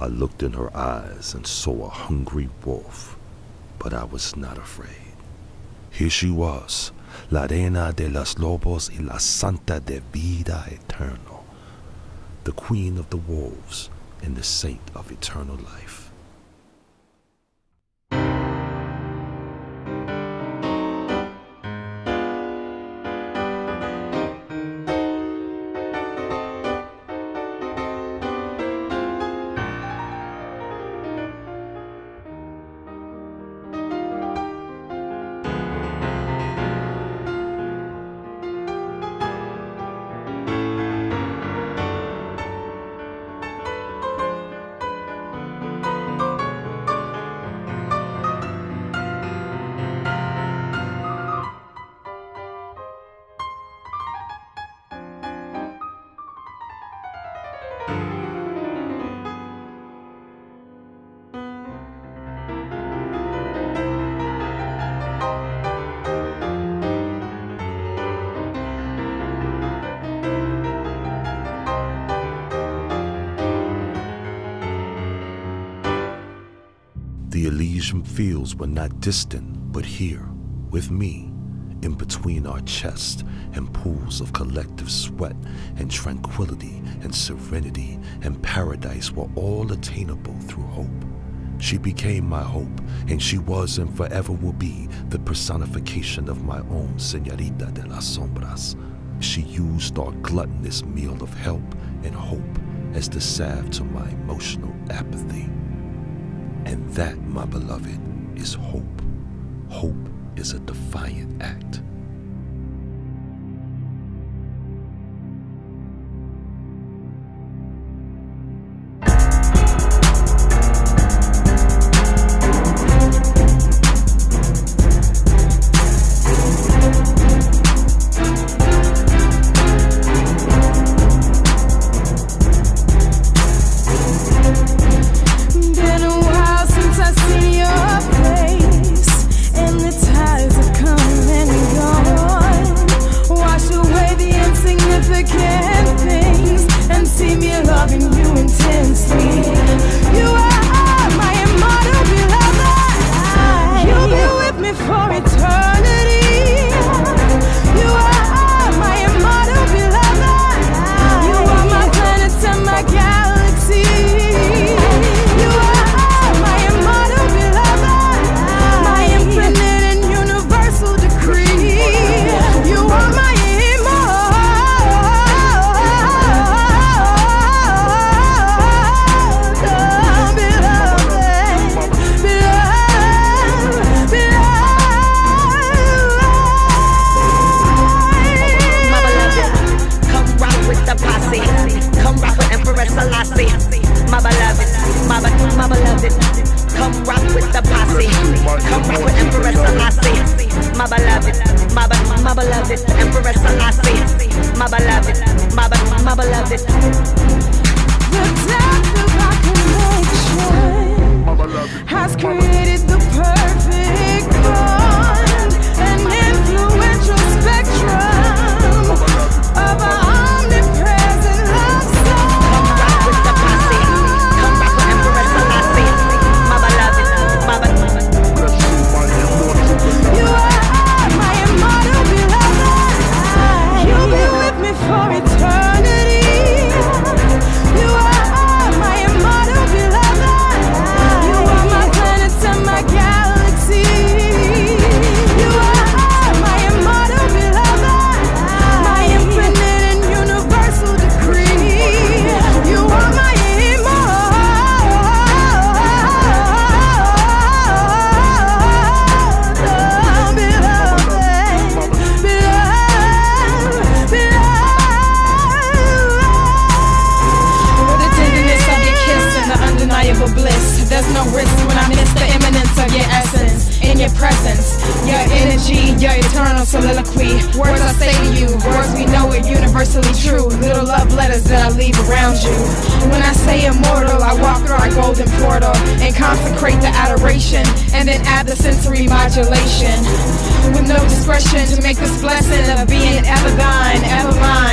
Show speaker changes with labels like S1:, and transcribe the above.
S1: I looked in her eyes and saw a hungry wolf, but I was not afraid. Here she was, la reina de los lobos y la santa de vida eterno, the queen of the wolves and the saint of eternal life. The Elysian fields were not distant, but here, with me, in between our chests and pools of collective sweat and tranquility and serenity and paradise were all attainable through hope. She became my hope, and she was and forever will be the personification of my own Senorita de las Sombras. She used our gluttonous meal of help and hope as the salve to my emotional apathy. And that, my beloved, is hope. Hope is a defiant act.
S2: Beloved,
S3: come rock with the posse. Come rock with Empress Selassie. My beloved, my, be- my beloved, Empress Selassie. My beloved, my, be- my beloved.
S4: There's no risk when I miss the imminence of your essence in your presence. Your energy, your eternal soliloquy. Words I say to you, words we know are universally true. Little love letters that I leave around you. When I say immortal, I walk through our golden portal and consecrate the adoration and then add the sensory modulation. With no discretion to make this blessing of being ever thine, ever mine.